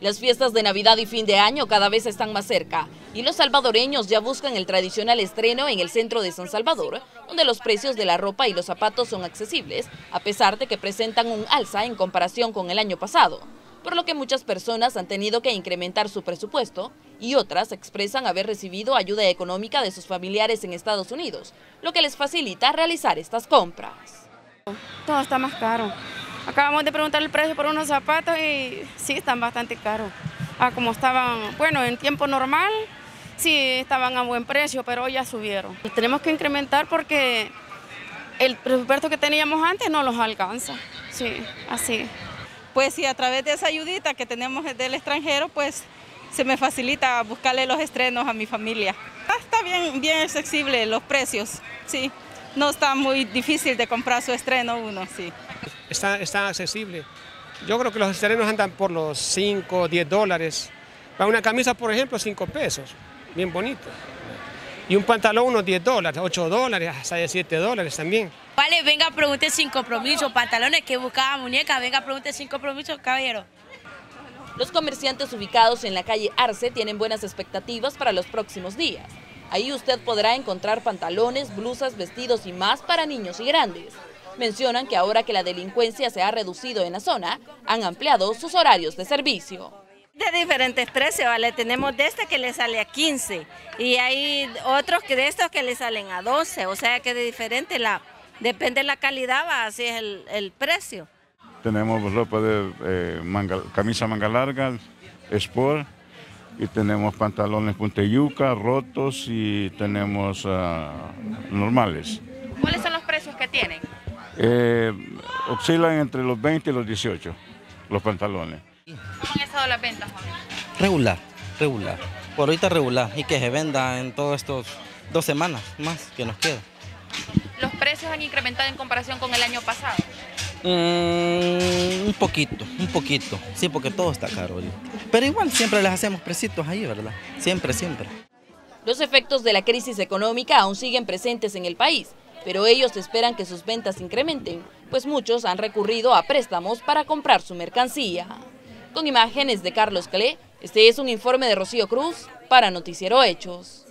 Las fiestas de Navidad y fin de año cada vez están más cerca y los salvadoreños ya buscan el tradicional estreno en el centro de San Salvador, donde los precios de la ropa y los zapatos son accesibles, a pesar de que presentan un alza en comparación con el año pasado por lo que muchas personas han tenido que incrementar su presupuesto y otras expresan haber recibido ayuda económica de sus familiares en Estados Unidos, lo que les facilita realizar estas compras. Todo está más caro. Acabamos de preguntar el precio por unos zapatos y sí están bastante caros. Ah, como estaban, bueno, en tiempo normal sí estaban a buen precio, pero hoy ya subieron. Tenemos que incrementar porque el presupuesto que teníamos antes no los alcanza. Sí, así pues sí, a través de esa ayudita que tenemos del extranjero, pues se me facilita buscarle los estrenos a mi familia. Ah, está bien, bien accesible los precios, sí. No está muy difícil de comprar su estreno uno, sí. Está, está accesible. Yo creo que los estrenos andan por los 5, 10 dólares. Para una camisa, por ejemplo, 5 pesos, bien bonito. Y un pantalón unos 10 dólares, 8 dólares, hasta de 7 dólares también. Vale, venga, pregunte sin compromiso, pantalones que buscaba muñeca, venga, pregunte sin compromiso, caballero. Los comerciantes ubicados en la calle Arce tienen buenas expectativas para los próximos días. Ahí usted podrá encontrar pantalones, blusas, vestidos y más para niños y grandes. Mencionan que ahora que la delincuencia se ha reducido en la zona, han ampliado sus horarios de servicio de diferentes precios, ¿vale? Tenemos de este que le sale a 15 y hay otros que de estos que le salen a 12, o sea que de diferente la, depende de la calidad, va, así es el, precio. Tenemos ropa de eh, manga, camisa manga larga, sport, y tenemos pantalones yuca, rotos y tenemos ah, normales. ¿Cuáles son los precios que tienen? Eh, oscilan entre los 20 y los 18, los pantalones. ¿Cómo han estado las ventas, Regular, regular. Por ahorita regular y que se venda en todos estos dos semanas más que nos queda. ¿Los precios han incrementado en comparación con el año pasado? Mm, un poquito, un poquito. Sí, porque todo está caro. Pero igual siempre les hacemos precios ahí, ¿verdad? Siempre, siempre. Los efectos de la crisis económica aún siguen presentes en el país, pero ellos esperan que sus ventas incrementen, pues muchos han recurrido a préstamos para comprar su mercancía. Con imágenes de Carlos Calé, este es un informe de Rocío Cruz para Noticiero Hechos.